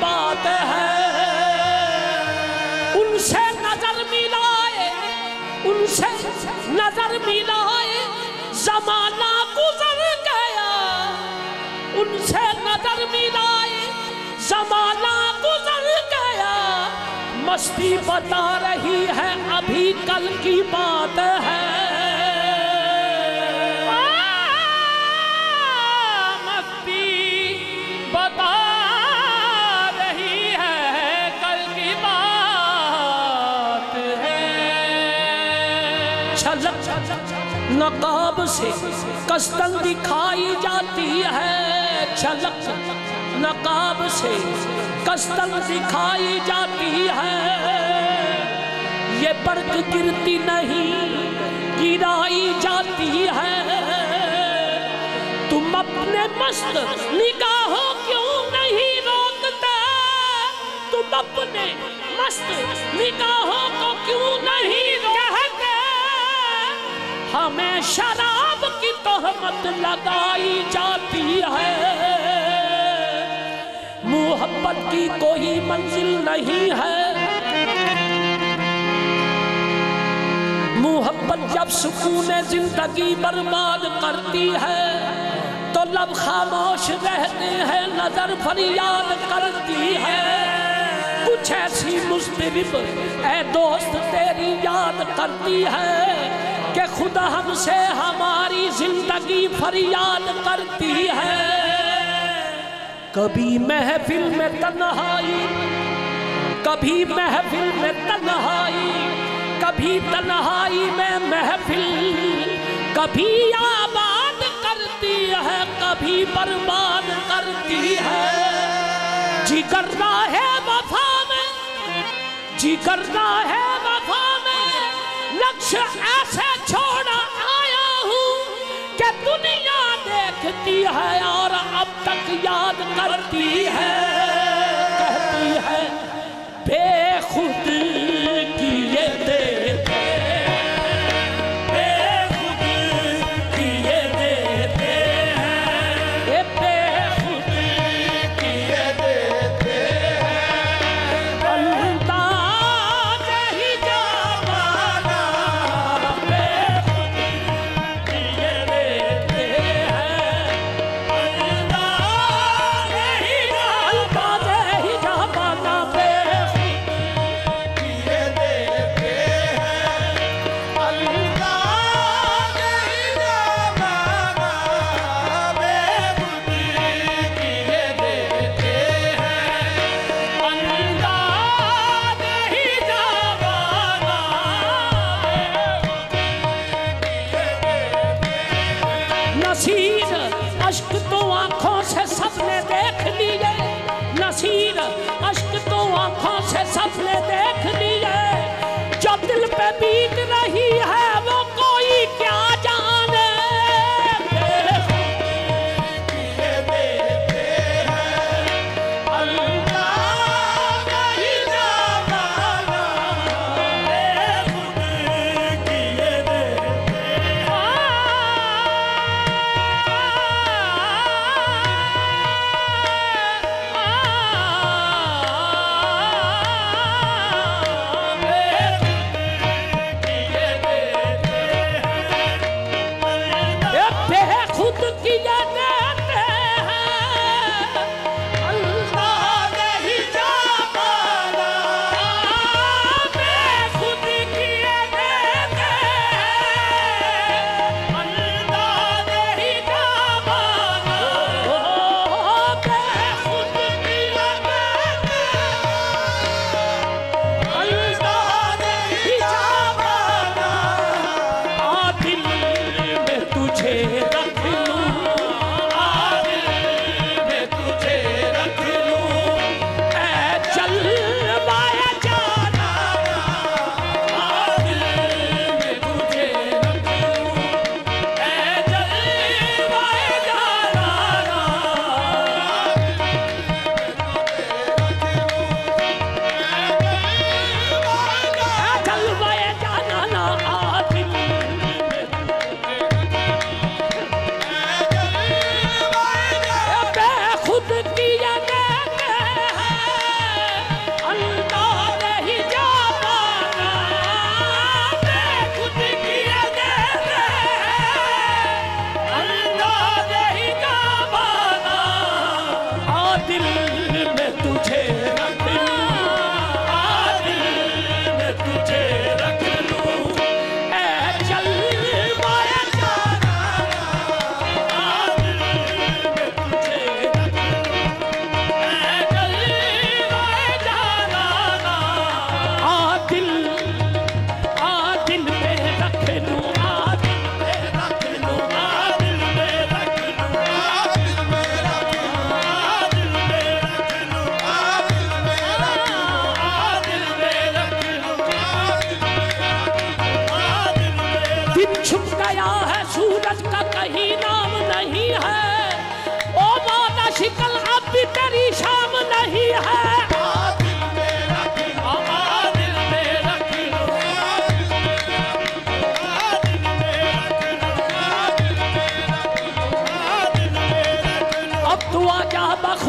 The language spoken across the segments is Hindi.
बात है। उनसे नज़र मिलाए, उनसे नज़र मिलाए, जमाना गुजर गया। उनसे नज़र मिलाए, जमाना गुजर गया। मस्ती बता रही है, अभी कल की बात है। नकाब से कस्तन दिखाई जाती है। छलक नकाब से कस्तन दिखाई जाती है। ये बर्क गिरती नहीं, गिराई जाती है। तुम अपने मस्त निगाहों क्यों नहीं रोकते? तुम अपने मस्त निगाहों को क्यों नहीं रोकते? हमें शराब की तोहमत लगाई जाती है। मोहब्बत की कोई मंजिल नहीं है। मोहब्बत जब सुकून ज़िंदगी बर्बाद करती है तो लब खामोश रहते हैं, नज़र फरियाद करती है। कुछ ऐसी मुस्तरिब ए दोस्त तेरी याद करती है कि खुदा हमसे हमारी ज़िंदगी फरियाद करती है। कभी महफिल में तन्हाई, कभी महफिल में तन्हाई, कभी तन्हाई में महफिल, कभी आबाद करती है, कभी बर्बाद करती है। जिगर है वफा में करना है वफा में। लक्ष्य ऐसे छोड़ा आया हूँ कि दुनिया देखती है और अब तक याद करती है। कहती है, बेखुद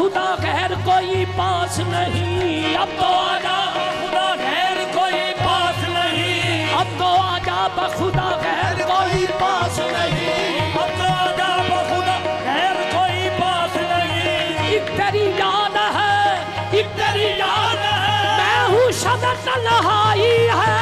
बखुदा गैर कोई पास नहीं। अब तो आजा बखुदा गैर कोई पास नहीं। अब तो आजा बखुदा गैर कोई पास नहीं। अब तो आजा बखुदा खैर कोई पास नहीं। एक तेरी याद है, एक तेरी याद है। मैं हूँ सदा तन्हाई है।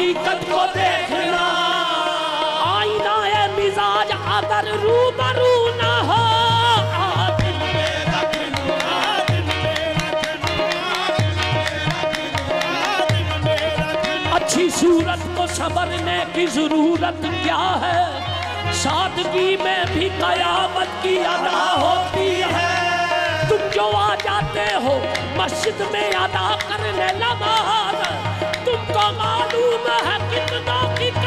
हकीकत को देखना। आईना है मिजाज अगर रूबरू ना हो। अच्छी सूरत को संवरने की ज़रूरत क्या है? सादगी में भी कयामत की अदा होती है। तुम जो आ जाते हो? मस्जिद में अदा करने नमाज़ तुमको मालूम है कितना की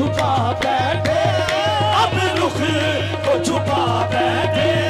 छुपा बैठे। अब रुख को छुपा बैठे।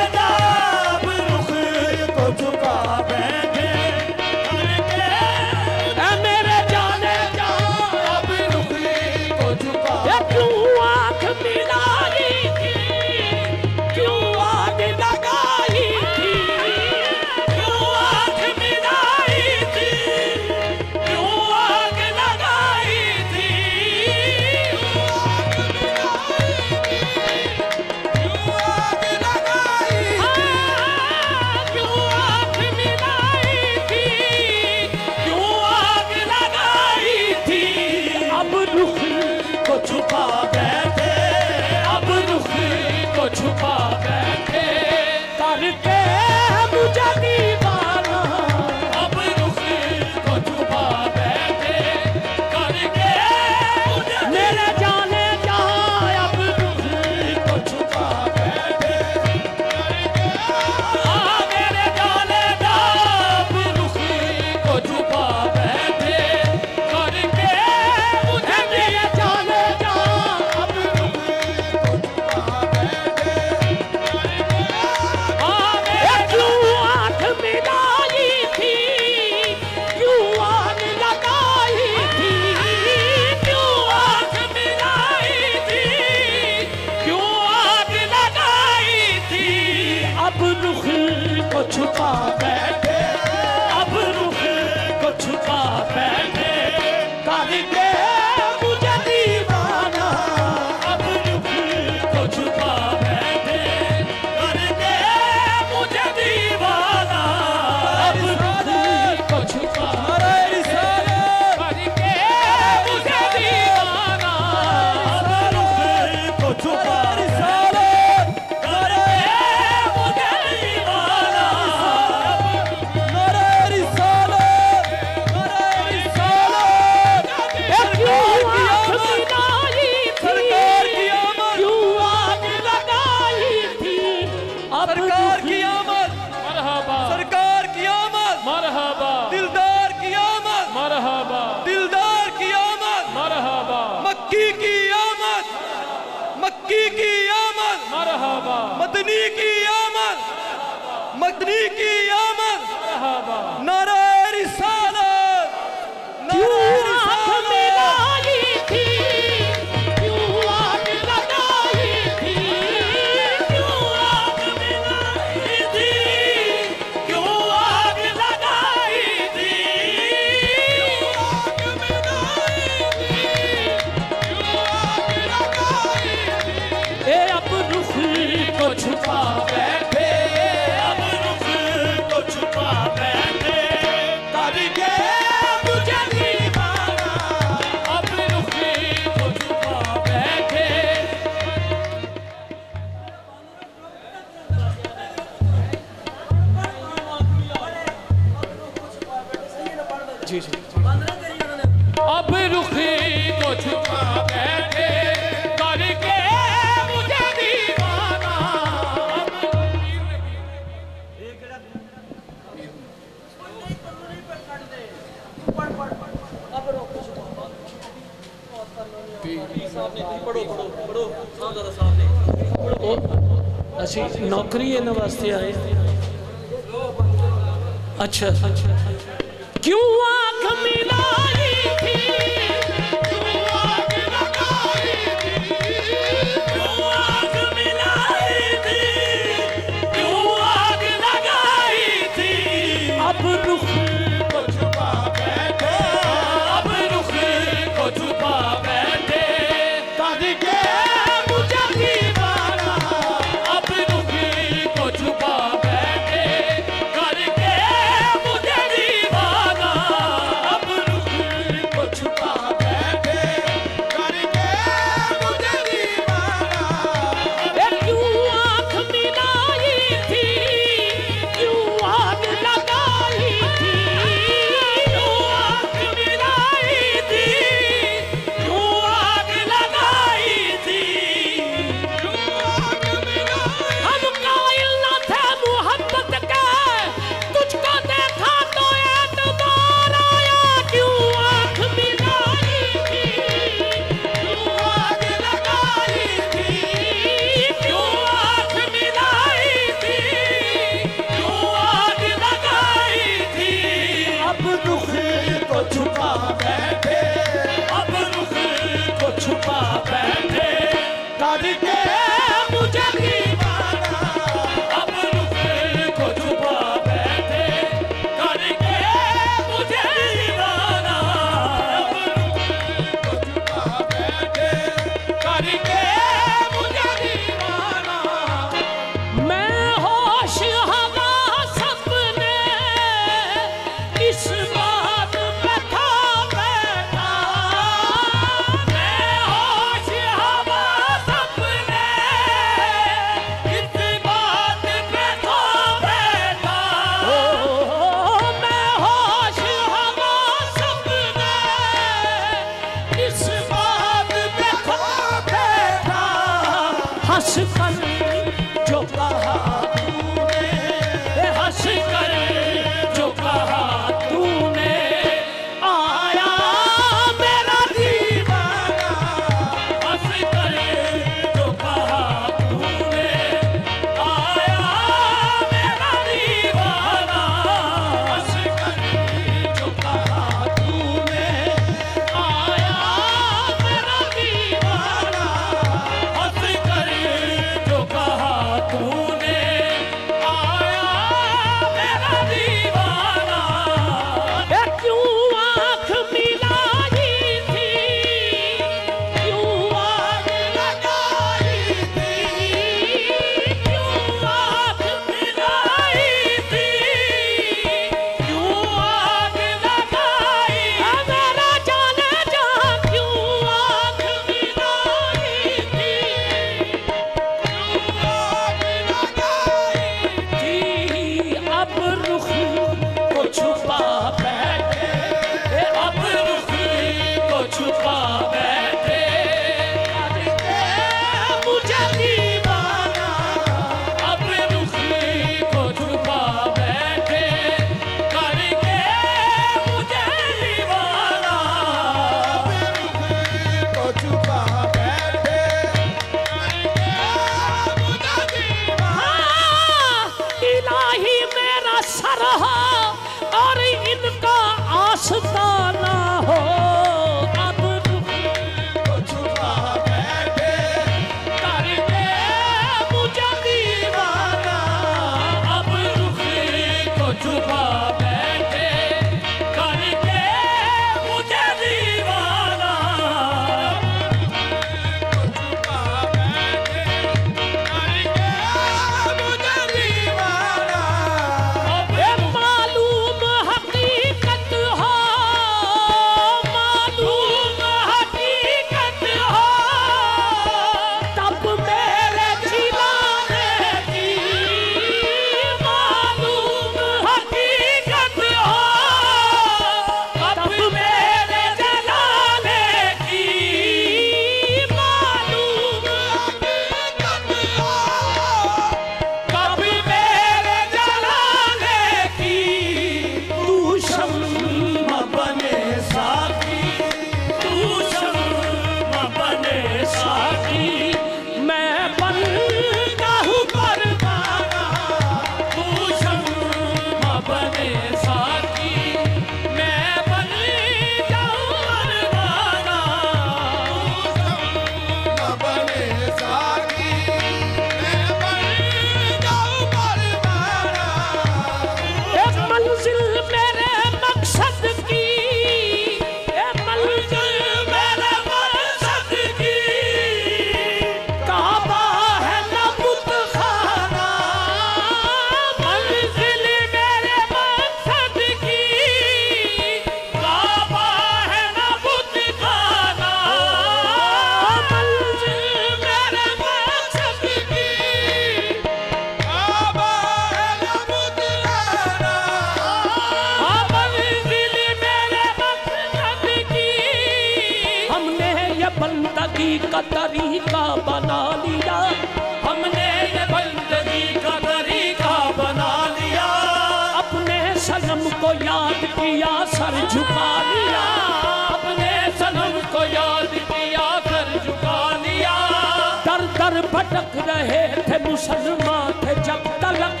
भटक रहे थे मुसलमान थे जब तलक।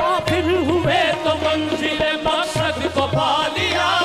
काफिर हुए तो मंजिल मकसद को पा लिया।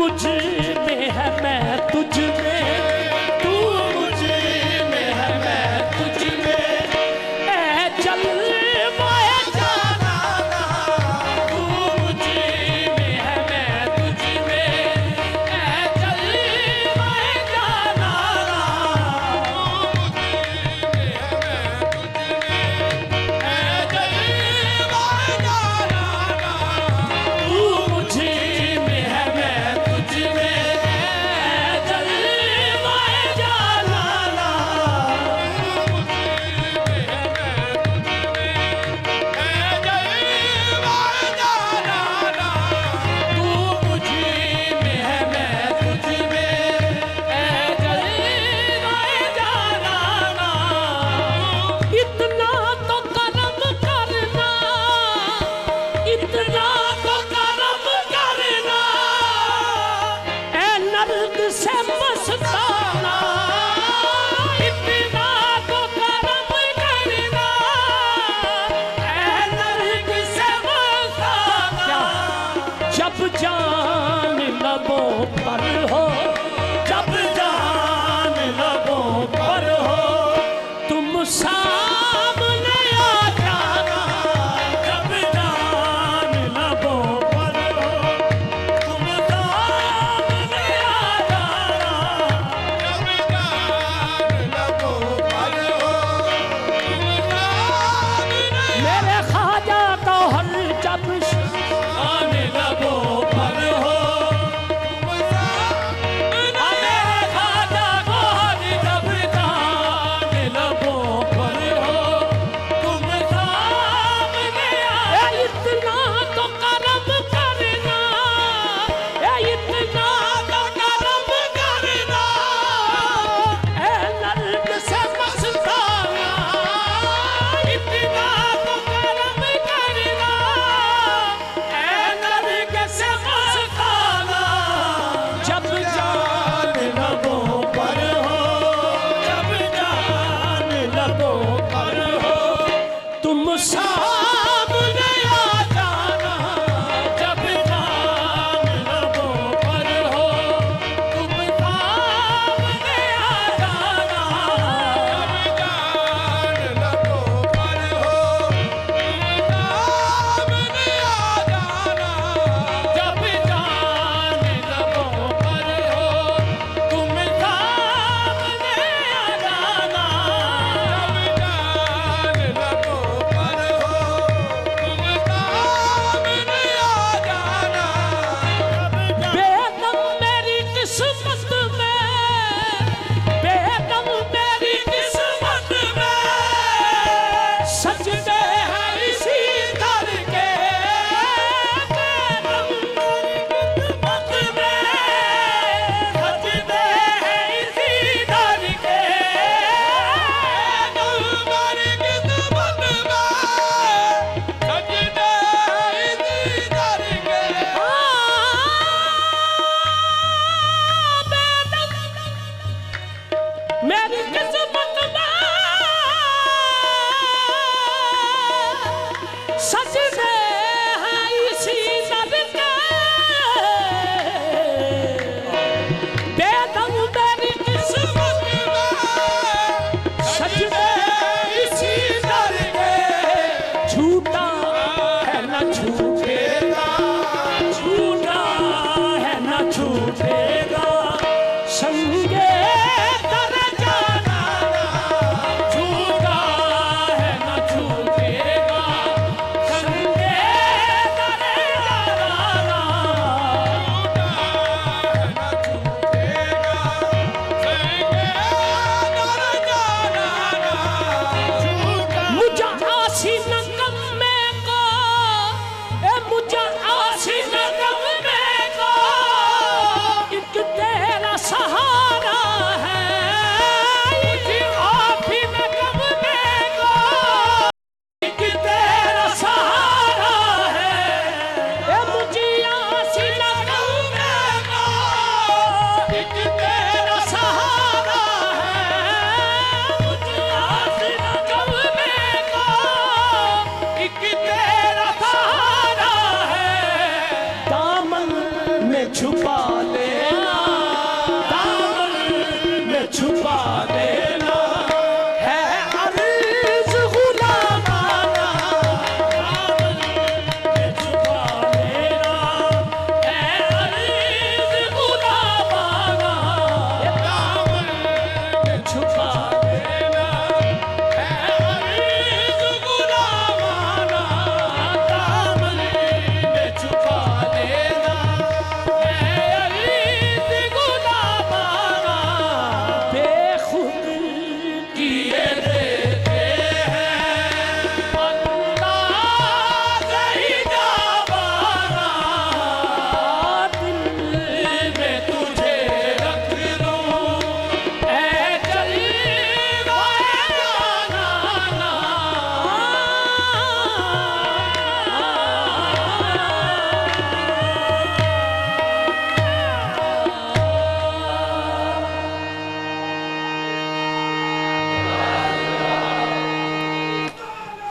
motivo